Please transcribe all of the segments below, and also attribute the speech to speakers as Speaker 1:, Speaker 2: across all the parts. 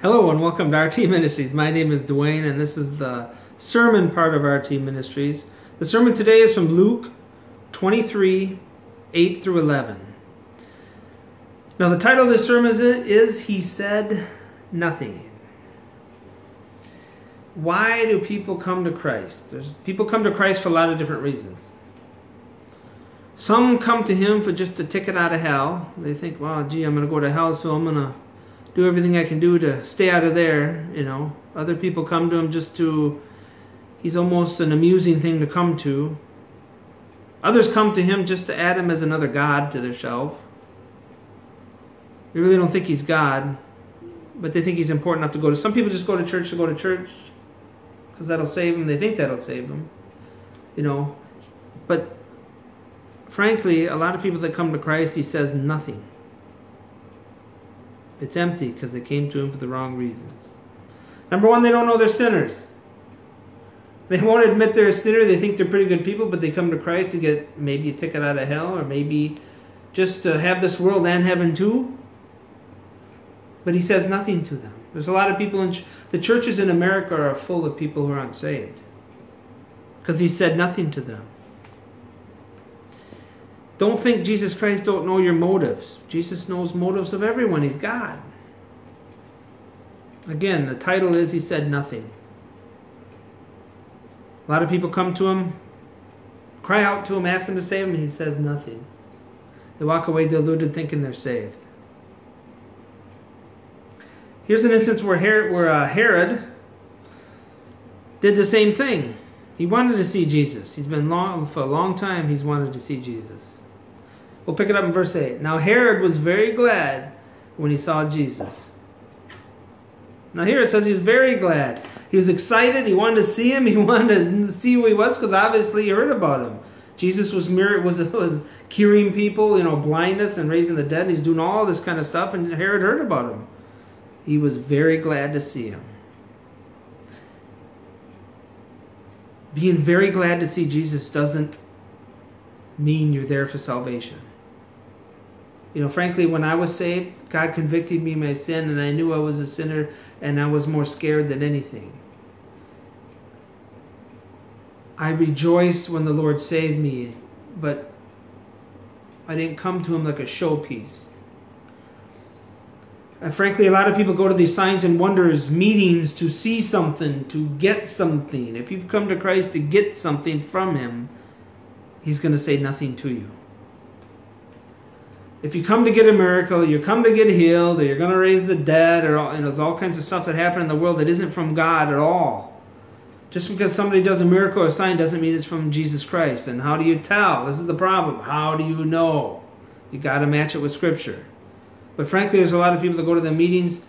Speaker 1: Hello and welcome to RT Ministries. My name is Dwayne and this is the sermon part of RT Ministries. The sermon today is from Luke 23 8 through 11. Now, the title of this sermon is, is He Said Nothing. Why do people come to Christ? There's people come to Christ for a lot of different reasons. Some come to Him for just a ticket out of hell. They think, well, gee, I'm going to go to hell, so I'm going to do everything I can do to stay out of there, you know. Other people come to him just to, he's almost an amusing thing to come to. Others come to him just to add him as another God to their shelf. They really don't think he's God, but they think he's important enough to go to. Some people just go to church to go to church because that'll save them. They think that'll save them, you know. But frankly, a lot of people that come to Christ, he says nothing. It's empty because they came to him for the wrong reasons. Number one, they don't know they're sinners. They won't admit they're a sinner. They think they're pretty good people, but they come to Christ to get maybe a ticket out of hell or maybe just to have this world and heaven too. But he says nothing to them. There's a lot of people in ch- the churches in America are full of people who are unsaved because he said nothing to them. Don't think Jesus Christ don't know your motives. Jesus knows motives of everyone. He's God. Again, the title is He Said Nothing. A lot of people come to him, cry out to him, ask him to save and he says nothing. They walk away deluded thinking they're saved. Here's an instance where Herod, where, uh, Herod did the same thing. He wanted to see Jesus. He's been long for a long time. He's wanted to see Jesus. We'll pick it up in verse 8. Now Herod was very glad when he saw Jesus. Now here it says he was very glad. He was excited. He wanted to see him. He wanted to see who he was because obviously he heard about him. Jesus was was was curing people, you know, blindness and raising the dead. And He's doing all this kind of stuff, and Herod heard about him. He was very glad to see him. Being very glad to see Jesus doesn't mean you're there for salvation. You know, frankly, when I was saved, God convicted me of my sin, and I knew I was a sinner, and I was more scared than anything. I rejoiced when the Lord saved me, but I didn't come to Him like a showpiece. And frankly, a lot of people go to these signs and wonders meetings to see something, to get something. If you've come to Christ to get something from Him, He's going to say nothing to you. If you come to get a miracle, you come to get healed, or you're going to raise the dead, or you know, there's all kinds of stuff that happen in the world that isn't from God at all. Just because somebody does a miracle or sign doesn't mean it's from Jesus Christ. And how do you tell? This is the problem. How do you know? You got to match it with Scripture. But frankly, there's a lot of people that go to the meetings,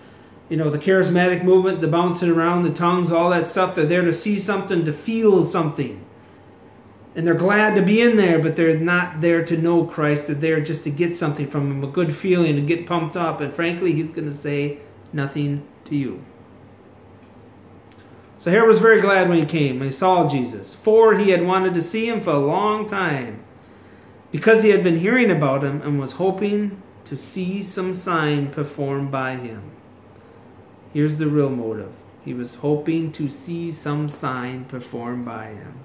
Speaker 1: you know, the charismatic movement, the bouncing around, the tongues, all that stuff. They're there to see something, to feel something and they're glad to be in there, but they're not there to know Christ. They're there just to get something from Him, a good feeling, to get pumped up. And frankly, He's going to say nothing to you. So Herod was very glad when he came, and he saw Jesus, for he had wanted to see him for a long time, because he had been hearing about him and was hoping to see some sign performed by him. Here's the real motive. He was hoping to see some sign performed by him.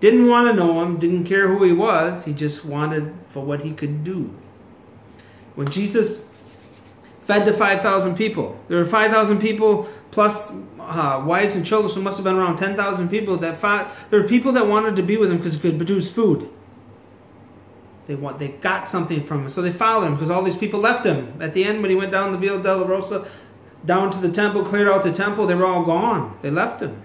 Speaker 1: Didn't want to know him, didn't care who he was, he just wanted for what he could do. When Jesus fed the 5,000 people, there were 5,000 people plus uh, wives and children, so must have been around 10,000 people. That fought, there were people that wanted to be with him because he could produce food. They want, they got something from him, so they followed him because all these people left him. At the end, when he went down the Via Dolorosa, down to the temple, cleared out the temple, they were all gone. They left him.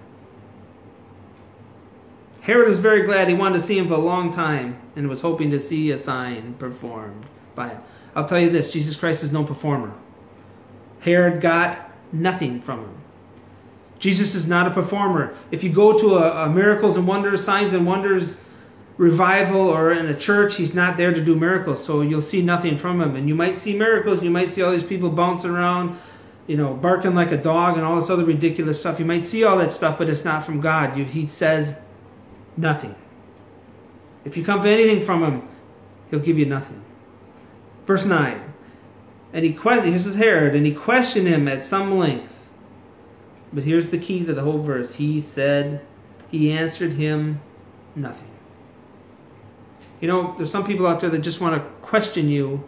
Speaker 1: Herod was very glad. He wanted to see him for a long time and was hoping to see a sign performed by him. I'll tell you this Jesus Christ is no performer. Herod got nothing from him. Jesus is not a performer. If you go to a, a miracles and wonders, signs and wonders revival or in a church, he's not there to do miracles. So you'll see nothing from him. And you might see miracles. You might see all these people bouncing around, you know, barking like a dog and all this other ridiculous stuff. You might see all that stuff, but it's not from God. You, he says Nothing. If you come for anything from him, he'll give you nothing. Verse 9. And he questioned, this is Herod, and he questioned him at some length. But here's the key to the whole verse. He said, he answered him nothing. You know, there's some people out there that just want to question you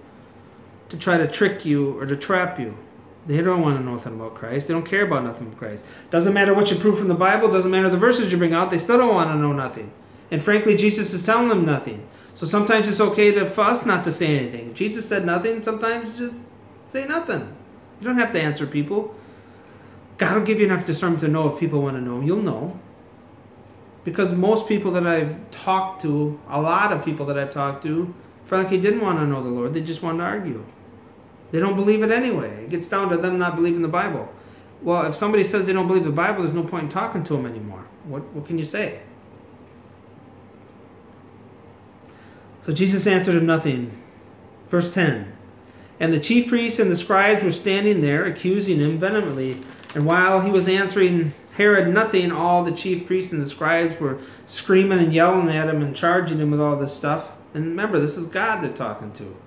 Speaker 1: to try to trick you or to trap you. They don't want to know nothing about Christ. They don't care about nothing from Christ. Doesn't matter what you prove from the Bible, doesn't matter the verses you bring out, they still don't want to know nothing. And frankly, Jesus is telling them nothing. So sometimes it's okay to, for us not to say anything. Jesus said nothing, sometimes just say nothing. You don't have to answer people. God will give you enough discernment to know if people want to know. You'll know. Because most people that I've talked to, a lot of people that I've talked to, frankly didn't want to know the Lord. They just wanted to argue. They don't believe it anyway. It gets down to them not believing the Bible. Well, if somebody says they don't believe the Bible, there's no point in talking to them anymore. What, what can you say? So Jesus answered him nothing. Verse 10 And the chief priests and the scribes were standing there, accusing him vehemently. And while he was answering Herod nothing, all the chief priests and the scribes were screaming and yelling at him and charging him with all this stuff. And remember, this is God they're talking to.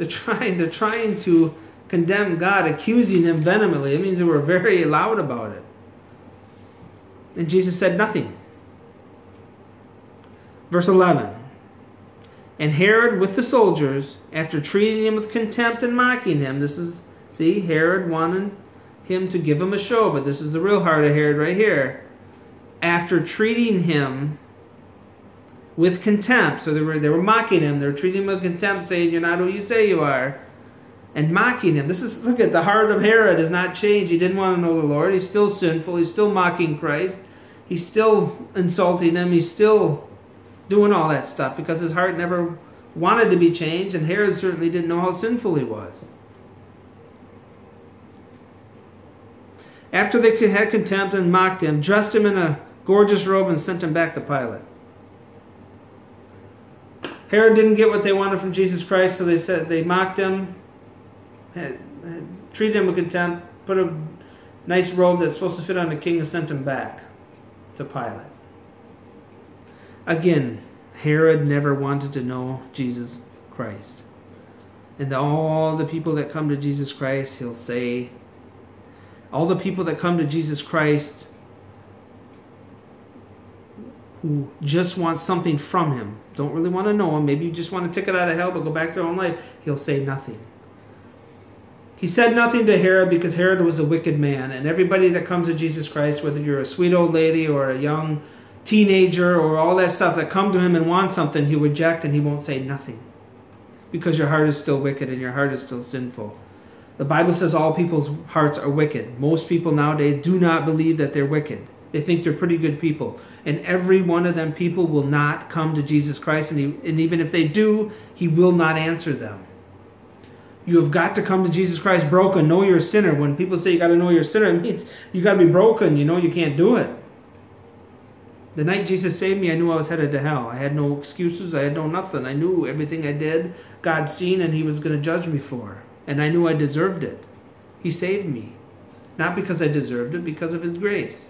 Speaker 1: They're trying, they're trying to condemn God, accusing him vehemently. It means they were very loud about it. And Jesus said nothing. Verse 11 And Herod with the soldiers, after treating him with contempt and mocking him, this is, see, Herod wanted him to give him a show, but this is the real heart of Herod right here. After treating him with contempt, so they were they were mocking him, they were treating him with contempt, saying, You're not who you say you are. And mocking him. This is look at the heart of Herod has not changed. He didn't want to know the Lord. He's still sinful. He's still mocking Christ. He's still insulting him. He's still doing all that stuff because his heart never wanted to be changed, and Herod certainly didn't know how sinful he was. After they had contempt and mocked him, dressed him in a gorgeous robe and sent him back to Pilate. Herod didn't get what they wanted from Jesus Christ, so they said they mocked him, had, had, treated him with contempt, put a nice robe that's supposed to fit on the king, and sent him back to Pilate. Again, Herod never wanted to know Jesus Christ. And all the people that come to Jesus Christ, he'll say, all the people that come to Jesus Christ who just want something from him, don't really want to know him, maybe you just want to ticket out of hell but go back to their own life, he'll say nothing. He said nothing to Herod because Herod was a wicked man, and everybody that comes to Jesus Christ, whether you're a sweet old lady or a young teenager or all that stuff that come to him and want something, he'll reject and he won't say nothing. Because your heart is still wicked and your heart is still sinful. The Bible says all people's hearts are wicked. Most people nowadays do not believe that they're wicked. They think they're pretty good people. And every one of them people will not come to Jesus Christ. And, he, and even if they do, he will not answer them. You have got to come to Jesus Christ broken. Know you're a sinner. When people say you got to know you're a sinner, it means you got to be broken. You know you can't do it. The night Jesus saved me, I knew I was headed to hell. I had no excuses. I had no nothing. I knew everything I did, God seen, and He was going to judge me for and I knew I deserved it. He saved me. Not because I deserved it, because of His grace.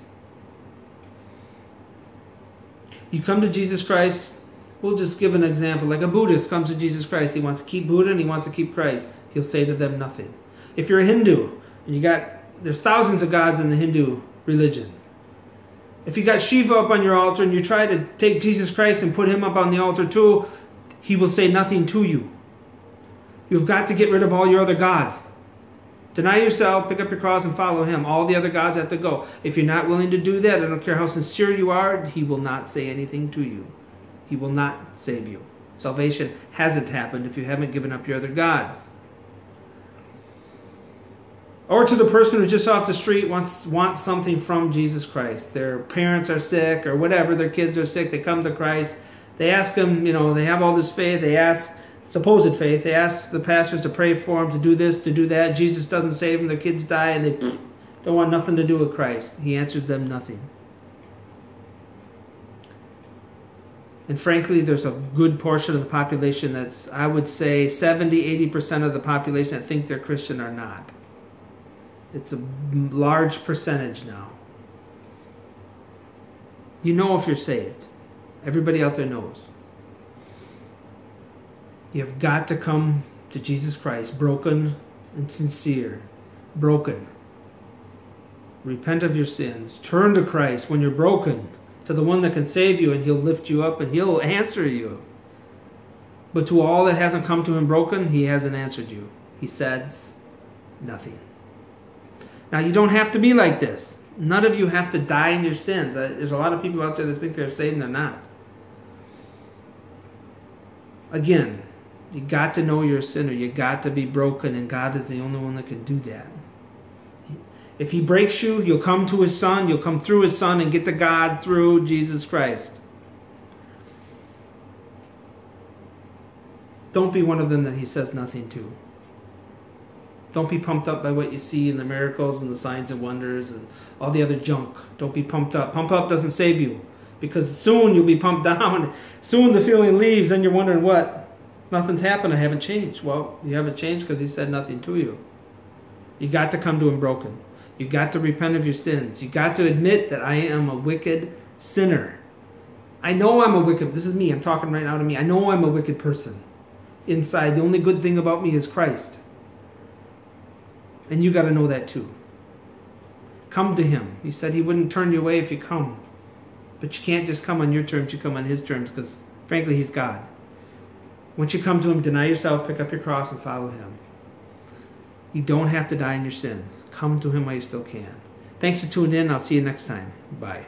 Speaker 1: You come to Jesus Christ, we'll just give an example. Like a Buddhist comes to Jesus Christ, he wants to keep Buddha and he wants to keep Christ. He'll say to them nothing. If you're a Hindu, and you got, there's thousands of gods in the Hindu religion. If you got Shiva up on your altar and you try to take Jesus Christ and put him up on the altar too, he will say nothing to you. You've got to get rid of all your other gods. Deny yourself, pick up your cross, and follow him. All the other gods have to go. If you're not willing to do that, I don't care how sincere you are, he will not say anything to you. He will not save you. Salvation hasn't happened if you haven't given up your other gods. Or to the person who's just off the street wants wants something from Jesus Christ. Their parents are sick or whatever, their kids are sick, they come to Christ. They ask him, you know, they have all this faith, they ask supposed faith. They ask the pastors to pray for them, to do this, to do that. Jesus doesn't save them. Their kids die, and they don't want nothing to do with Christ. He answers them nothing. And frankly, there's a good portion of the population that's, I would say, 70, 80% of the population that think they're Christian are not. It's a large percentage now. You know if you're saved. Everybody out there knows. You have got to come to Jesus Christ, broken and sincere, broken. Repent of your sins. Turn to Christ when you're broken, to the one that can save you, and He'll lift you up and He'll answer you. But to all that hasn't come to Him broken, He hasn't answered you. He says nothing. Now, you don't have to be like this. None of you have to die in your sins. Uh, there's a lot of people out there that think they're saved and they're not. Again, you got to know you're a sinner. You got to be broken, and God is the only one that can do that. If He breaks you, you'll come to His Son, you'll come through His Son and get to God through Jesus Christ. Don't be one of them that He says nothing to. Don't be pumped up by what you see in the miracles and the signs and wonders and all the other junk. Don't be pumped up. Pump up doesn't save you because soon you'll be pumped down. Soon the feeling leaves and you're wondering what? Nothing's happened. I haven't changed. Well, you haven't changed because he said nothing to you. You got to come to him broken. You got to repent of your sins. You got to admit that I am a wicked sinner. I know I'm a wicked. This is me. I'm talking right now to me. I know I'm a wicked person. Inside, the only good thing about me is Christ. And you got to know that too. Come to him. He said he wouldn't turn you away if you come. But you can't just come on your terms, you come on his terms because, frankly, he's God. Once you come to him, deny yourself, pick up your cross, and follow him. You don't have to die in your sins. Come to him while you still can. Thanks for tuning in. I'll see you next time. Bye.